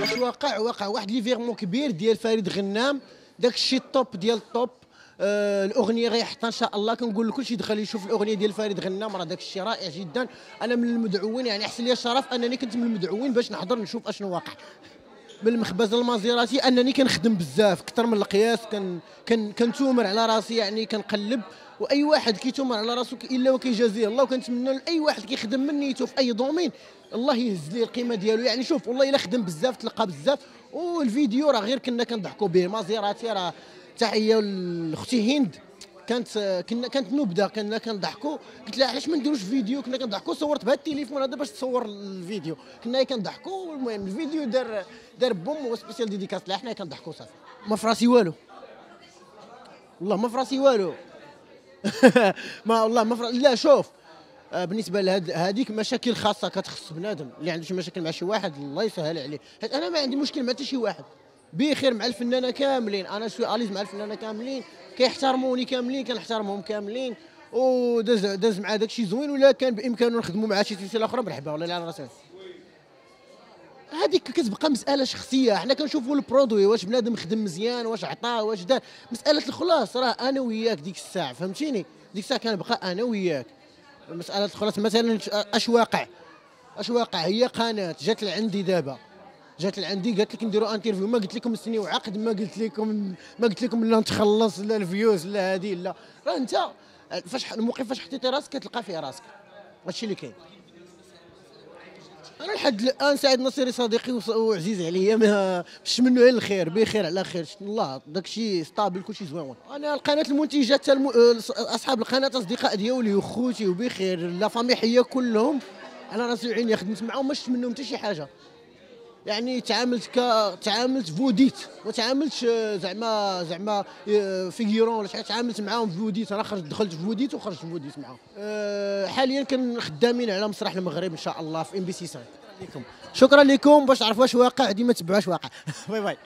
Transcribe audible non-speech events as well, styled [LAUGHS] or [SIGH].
واش واقع واقع واحد ليفيرمون كبير ديال فريد غنام داك الشيء الطوب ديال الطوب آه الأغنية غيحطها إن شاء الله. كنقول لكل شي يدخل يشوف الأغنية ديال فريد غنام راه داك الشيء رائع جدا. أنا من المدعوين يعني أحسن لي الشرف أنني كنت من المدعوين باش نحضر نشوف أشنو واقع. من المخبز المازيراتي انني كنخدم بزاف أكثر من القياس كن كن كنتومر على راسي يعني كنقلب وأي واحد كيتومر على راسو إلا وكيجازيه الله وكنتمنى لأي واحد كيخدم من نيته في أي دومين الله يهز ليه القيمة ديالو. يعني شوف والله إلا خدم بزاف تلقى بزاف والفيديو راه غير كنا كنضحكوا به. مازيراتي راه تحية لأختي هند. كانت كنا كانت نبذه كنا كنضحكوا قلت لها علاش ما نديروش فيديو؟ كنا كنضحكوا صورت بهذا التليفون هذا باش تصور الفيديو. كنا كنضحكوا المهم الفيديو دار دار بوم وسبيسيال ديديكاس. لها حنا كنضحكوا صافي. ما فراسي والو. والله ما فراسي والو. [LAUGHS] ما والله ما فراسي لا شوف. آه، بالنسبة لهذيك مشاكل خاصة كتخص بنادم. اللي عنده شي مشاكل مع شي واحد الله يسهل عليه. حيت أنا ما عندي مشكل مع حتى شي واحد. بخير مع الفنانه كاملين. أنا شوي أليز مع الفنانه كاملين. كيحترموني كاملين كنحترمهم كاملين. وداز داز مع داكشي زوين ولا كان بإمكانه نخدموا مع شي سلسلة أخرى مرحبا لا على راسي. هذيك كتبقى مسألة شخصية. حنا كنشوفوا البرودوي واش بنادم خدم مزيان واش عطاه واش دار. مسألة الخلاص راه أنا وياك ديك الساعة فهمتيني؟ ديك الساعة كنبقى أنا وياك. مسألة الخلاص مثلا اش واقع؟ اش واقع؟ هي قناة جات لعندي دابا. جات لعندي قالت لك نديروا انترفيو. ما قلت لكم نستنيو عقد ما قلت لكم ما قلت لكم لا نتخلص لا الفيوز لا هذه لا. راه أنت فاش الموقف فاش حطيتي راسك كتلقى فيه راسك. هادشي اللي كاين. أنا لحد الآن سعيد نصيري صديقي وعزيز عليا. ما منه غير الخير بخير على خير. الله داكشي ستابل كلشي زوين. أنا القناة المنتجه الم... أصحاب القناة أصدقاء ديالي وخوتي وبخير. la famille حيه كلهم. على راسي وعيني خدمت معاهم ما شفت منهم حتى شي حاجة. يعني تعاملت ك تعاملت vedette. ما تعاملتش زعما زعما آه، figurant ولا شي تعاملت معاهم vedette. أنا خرجت دخلت vedette وخرجت vedette معاهم. أه حاليا كان خدامين على مسرح المغرب إن شاء الله في MBC 5 لكم. شكرا لكم. باش تعرفوا واش واقع ديما تبعوا واش واقع. [LAUGHS] bye bye.